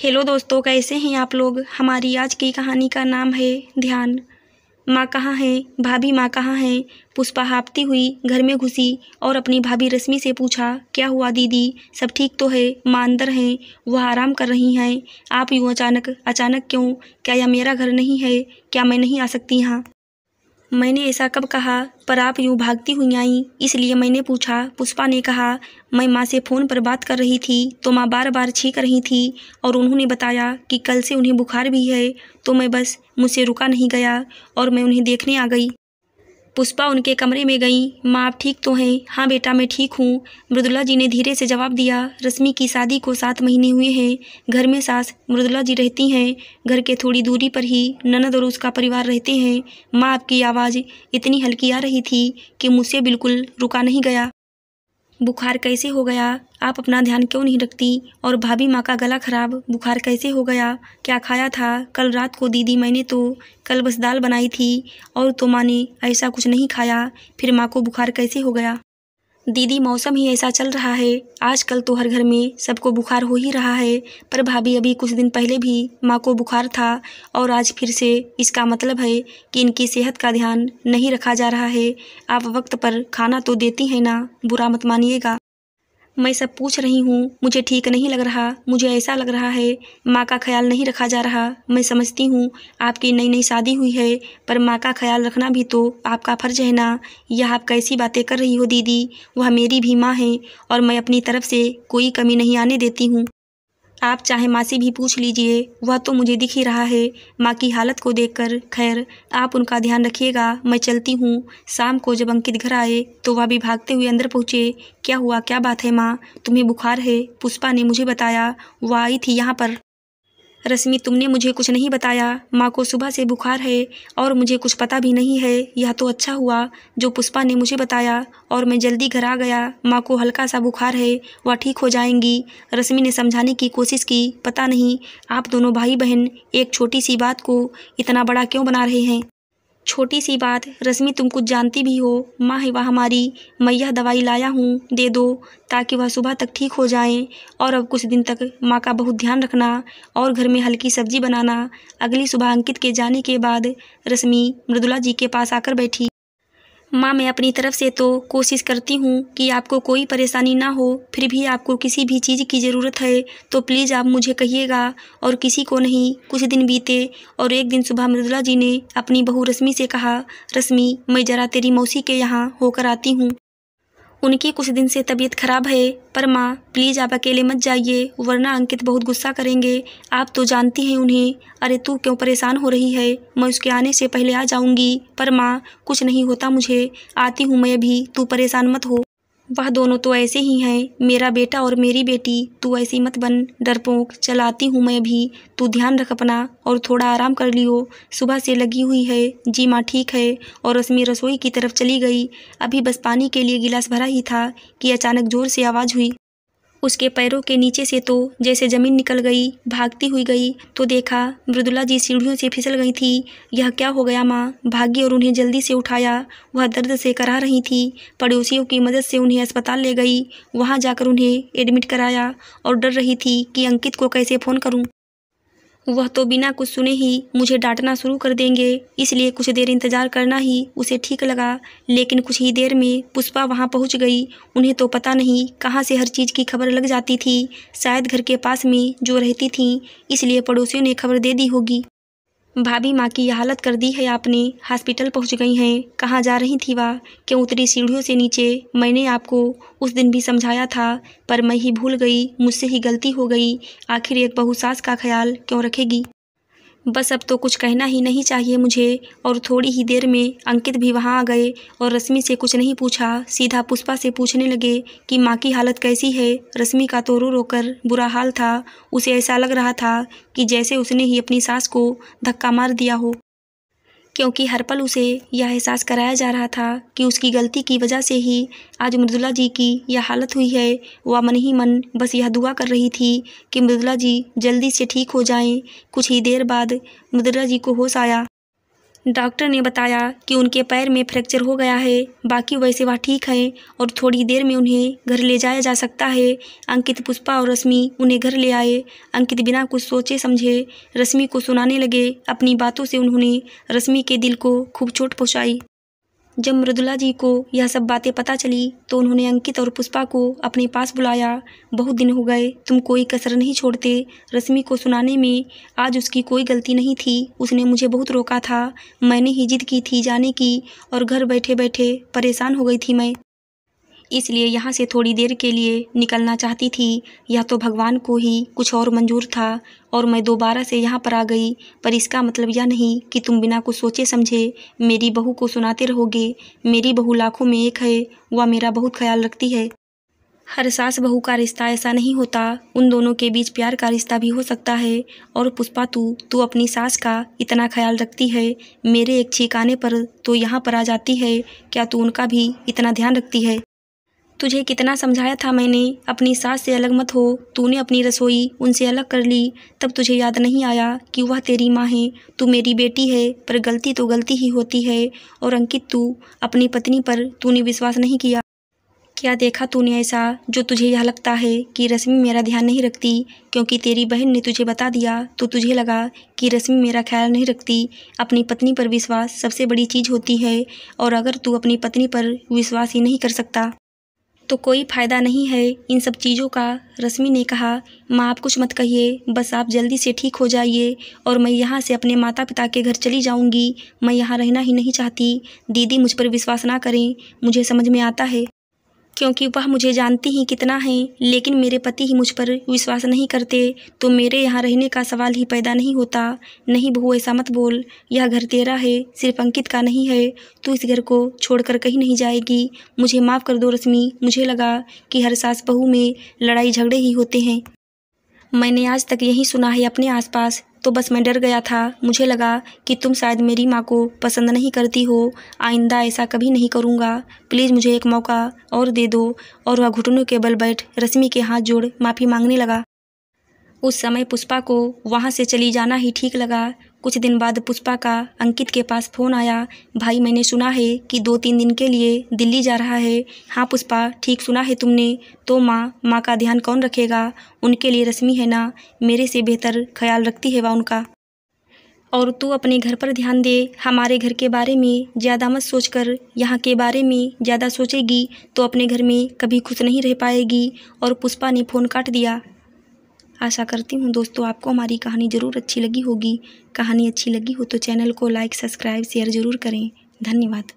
Hello दोस्तों, कैसे हैं आप लोग? हमारी आज की कहानी का नाम है ध्यान। माँ कहाँ है? भाभी माँ कहाँ हैं? पुष्पा हाँपती हुई घर में घुसी और अपनी भाभी रश्मि से पूछा, क्या हुआ दीदी? सब ठीक तो है? माँ अंदर हैं? वह आराम कर रही हैं? आप यूँ अचानक अचानक क्यों? क्या यह मेरा घर नहीं है? क्या मैं नहीं आ सकती यहाँ? मैंने ऐसा कब कहा? पर आप यूँ भागती हुई आई। इसलिए मैंने पूछा। पुष्पा ने कहा, मैं माँ से फ़ोन पर बात कर रही थी तो माँ बार बार छींक रही थी और उन्होंने बताया कि कल से उन्हें बुखार भी है तो मैं बस मुझसे रुका नहीं गया और मैं उन्हें देखने आ गई। पुष्पा उनके कमरे में गई। माँ, आप ठीक तो हैं? हाँ बेटा, मैं ठीक हूँ। मृदुला जी ने धीरे से जवाब दिया, रश्मि की शादी को सात महीने हुए हैं। घर में सास, मृदुला जी रहती हैं। घर के थोड़ी दूरी पर ही ननद और उसका परिवार रहते हैं। माँ, आपकी आवाज़ इतनी हल्की आ रही थी कि मुझसे बिल्कुल रुका नहीं गया। बुखार कैसे हो गया? आप अपना ध्यान क्यों नहीं रखती? और भाभी माँ का गला खराब, बुखार कैसे हो गया? क्या खाया था? कल रात को दीदी मैंने तो कल बस दाल बनाई थी, और तो माँ ने ऐसा कुछ नहीं खाया, फिर माँ को बुखार कैसे हो गया? दीदी, मौसम ही ऐसा चल रहा है। आजकल तो हर घर में सबको बुखार हो ही रहा है, पर भाभी अभी कुछ दिन पहले भी माँ को बुखार था और आज फिर से इसका मतलब है कि इनकी सेहत का ध्यान नहीं रखा जा रहा है। आप वक्त पर खाना तो देती हैं ना? बुरा मत मानिएगा। मैं सब पूछ रही हूँ, मुझे ठीक नहीं लग रहा, मुझे ऐसा लग रहा है, माँ का ख्याल नहीं रखा जा रहा। मैं समझती हूँ, आपकी नई नई शादी हुई है, पर माँ का ख्याल रखना भी तो आपका फ़र्ज़ है ना। यह आप कैसी बातें कर रही हो, दीदी? वह मेरी भी माँ है, और मैं अपनी तरफ़ से कोई कमी नहीं आने देती हूँ। आप चाहे माँ से भी पूछ लीजिए, वह तो मुझे दिख ही रहा है। माँ की हालत को देखकर, खैर, आप उनका ध्यान रखिएगा, मैं चलती हूँ। शाम को जब अंकित घर आए तो वह भी भागते हुए अंदर पहुँचे। क्या हुआ, क्या बात है माँ? तुम्हें बुखार है? पुष्पा ने मुझे बताया वह आई थी यहाँ पर। रश्मि, तुमने मुझे कुछ नहीं बताया। माँ को सुबह से बुखार है और मुझे कुछ पता भी नहीं है। यह तो अच्छा हुआ जो पुष्पा ने मुझे बताया और मैं जल्दी घर आ गया। माँ को हल्का सा बुखार है, वह ठीक हो जाएँगी। रश्मि ने समझाने की कोशिश की, पता नहीं, आप दोनों भाई बहन एक छोटी सी बात को इतना बड़ा क्यों बना रहे हैं? छोटी सी बात, रश्मि तुम कुछ जानती भी हो। माँ है वह हमारी। मैं यह दवाई लाया हूँ, दे दो, ताकि वह सुबह तक ठीक हो जाएँ। और अब कुछ दिन तक माँ का बहुत ध्यान रखना और घर में हल्की सब्ज़ी बनाना। अगली सुबह अंकित के जाने के बाद रश्मि मृदुला जी के पास आकर बैठी। माँ, मैं अपनी तरफ़ से तो कोशिश करती हूँ कि आपको कोई परेशानी ना हो, फिर भी आपको किसी भी चीज़ की ज़रूरत है तो प्लीज़ आप मुझे कहिएगा। और किसी को नहीं, कुछ दिन बीते और एक दिन सुबह मृदुला जी ने अपनी बहू रश्मि से कहा, रश्मि, मैं ज़रा तेरी मौसी के यहाँ होकर आती हूँ। उनकी कुछ दिन से तबीयत खराब है। पर माँ, प्लीज़ आप अकेले मत जाइए, वरना अंकित बहुत गुस्सा करेंगे। आप तो जानती हैं उन्हें। अरे तू क्यों परेशान हो रही है? मैं उसके आने से पहले आ जाऊँगी। पर माँ, कुछ नहीं होता मुझे। आती हूँ मैं अभी। तू परेशान मत हो। वह, दोनों तो ऐसे ही हैं। मेरा बेटा और मेरी बेटी, तू ऐसी मत बन। डरपोक चलाती हूँ मैं भी। तू ध्यान रख अपना और थोड़ा आराम कर लियो। सुबह से लगी हुई है, जी माँ ठीक है। और रश्मि रसोई की तरफ़ चली गई। अभी बस पानी के लिए गिलास भरा ही था कि अचानक ज़ोर से आवाज़ हुई। उसके पैरों के नीचे से तो जैसे ज़मीन निकल गई, भागती हुई गई तो देखा मृदुला जी सीढ़ियों से फिसल गई थी। यह क्या हो गया माँ? भागी और उन्हें जल्दी से उठाया। वह दर्द से करा रही थी। पड़ोसियों की मदद से उन्हें अस्पताल ले गई। वहाँ जाकर उन्हें एडमिट कराया और डर रही थी कि अंकित को कैसे फ़ोन करूँ। वह तो बिना कुछ सुने ही मुझे डांटना शुरू कर देंगे। इसलिए कुछ देर इंतज़ार करना ही उसे ठीक लगा, लेकिन कुछ ही देर में पुष्पा वहाँ पहुँच गई। उन्हें तो पता नहीं कहाँ से हर चीज़ की खबर लग जाती थी। शायद घर के पास में जो रहती थी, इसलिए पड़ोसियों ने खबर दे दी होगी। भाभी माँ की हालत कर दी है आपने। हॉस्पिटल पहुँच गई हैं। कहाँ जा रही थी वह? क्यों उतरी सीढ़ियों से नीचे? मैंने आपको उस दिन भी समझाया था, पर मैं ही भूल गई। मुझसे ही गलती हो गई। आखिर एक बहू सास का ख्याल क्यों रखेगी? बस अब तो कुछ कहना ही नहीं चाहिए मुझे। और थोड़ी ही देर में अंकित भी वहाँ आ गए और रश्मि से कुछ नहीं पूछा। सीधा पुष्पा से पूछने लगे कि माँ की हालत कैसी है? रश्मि का तो रो रोकर बुरा हाल था। उसे ऐसा लग रहा था कि जैसे उसने ही अपनी सास को धक्का मार दिया हो। क्योंकि हर पल उसे यह एहसास कराया जा रहा था कि उसकी गलती की वजह से ही आज मृदुला जी की यह हालत हुई है। वह मन ही मन बस यह दुआ कर रही थी कि मृदुला जी जल्दी से ठीक हो जाएँ। कुछ ही देर बाद मृदुला जी को होश आया। डॉक्टर ने बताया कि उनके पैर में फ्रैक्चर हो गया है, बाकी वैसे वह ठीक हैं और थोड़ी देर में उन्हें घर ले जाया जा सकता है। अंकित पुष्पा और रश्मि उन्हें घर ले आए। अंकित बिना कुछ सोचे समझे रश्मि को सुनाने लगे। अपनी बातों से उन्होंने रश्मि के दिल को खूब चोट पहुँचाई। जब मृदुला जी को यह सब बातें पता चली तो उन्होंने अंकित और पुष्पा को अपने पास बुलाया। बहुत दिन हो गए, तुम कोई कसर नहीं छोड़ते। रश्मि को सुनाने में आज उसकी कोई गलती नहीं थी। उसने मुझे बहुत रोका था। मैंने ही जिद की थी जाने की, और घर बैठे बैठे परेशान हो गई थी मैं। इसलिए यहाँ से थोड़ी देर के लिए निकलना चाहती थी। या तो भगवान को ही कुछ और मंजूर था और मैं दोबारा से यहाँ पर आ गई। पर इसका मतलब यह नहीं कि तुम बिना कुछ सोचे समझे मेरी बहू को सुनाते रहोगे। मेरी बहू लाखों में एक है, वह मेरा बहुत ख्याल रखती है। हर सास बहू का रिश्ता ऐसा नहीं होता। उन दोनों के बीच प्यार का रिश्ता भी हो सकता है। और पुष्पा, तू तू अपनी सास का इतना ख्याल रखती है। मेरे एक छीक आने पर तो यहाँ पर आ जाती है। क्या तू उनका भी इतना ध्यान रखती है? तुझे कितना समझाया था मैंने, अपनी सास से अलग मत हो। तूने अपनी रसोई उनसे अलग कर ली। तब तुझे याद नहीं आया कि वह तेरी माँ है। तू मेरी बेटी है, पर गलती तो गलती ही होती है। और अंकित, तू अपनी पत्नी पर तूने विश्वास नहीं किया। क्या देखा तूने ऐसा जो तुझे यह लगता है कि रश्मि मेरा ध्यान नहीं रखती? क्योंकि तेरी बहन ने तुझे बता दिया तो तुझे लगा कि रश्मि मेरा ख्याल नहीं रखती। अपनी पत्नी पर विश्वास सबसे बड़ी चीज़ होती है। और अगर तू अपनी पत्नी पर विश्वास ही नहीं कर सकता तो कोई फ़ायदा नहीं है इन सब चीज़ों का, रश्मि ने कहा। माँ, आप कुछ मत कहिए, बस आप जल्दी से ठीक हो जाइए और मैं यहाँ से अपने माता पिता के घर चली जाऊँगी। मैं यहाँ रहना ही नहीं चाहती। दीदी, मुझ पर विश्वास ना करें, मुझे समझ में आता है। क्योंकि वह मुझे जानती ही कितना है, लेकिन मेरे पति ही मुझ पर विश्वास नहीं करते तो मेरे यहाँ रहने का सवाल ही पैदा नहीं होता। नहीं बहू, ऐसा मत बोल। यह घर तेरा है, सिर्फ़ अंकित का नहीं है। तू इस घर को छोड़कर कहीं नहीं जाएगी। मुझे माफ़ कर दो रश्मि। मुझे लगा कि हर सास बहू में लड़ाई झगड़े ही होते हैं। मैंने आज तक यही सुना है अपने आसपास। तो बस मैं डर गया था। मुझे लगा कि तुम शायद मेरी माँ को पसंद नहीं करती हो। आइंदा ऐसा कभी नहीं करूँगा। प्लीज़ मुझे एक मौका और दे दो। और वह घुटनों के बल बैठ रश्मि के हाथ जोड़ माफ़ी मांगने लगा। उस समय पुष्पा को वहाँ से चली जाना ही ठीक लगा। कुछ दिन बाद पुष्पा का अंकित के पास फ़ोन आया, भाई, मैंने सुना है कि दो तीन दिन के लिए दिल्ली जा रहा है। हाँ पुष्पा, ठीक सुना है तुमने। तो माँ माँ का ध्यान कौन रखेगा? उनके लिए रश्मि है ना? मेरे से बेहतर ख्याल रखती है वह उनका। और तू अपने घर पर ध्यान दे। हमारे घर के बारे में ज़्यादा मत सोचकर। यहाँ के बारे में ज़्यादा सोचेगी तो अपने घर में कभी खुश नहीं रह पाएगी। और पुष्पा ने फ़ोन काट दिया। आशा करती हूँ दोस्तों आपको हमारी कहानी ज़रूर अच्छी लगी होगी। कहानी अच्छी लगी हो तो चैनल को लाइक, सब्सक्राइब, शेयर ज़रूर करें। धन्यवाद।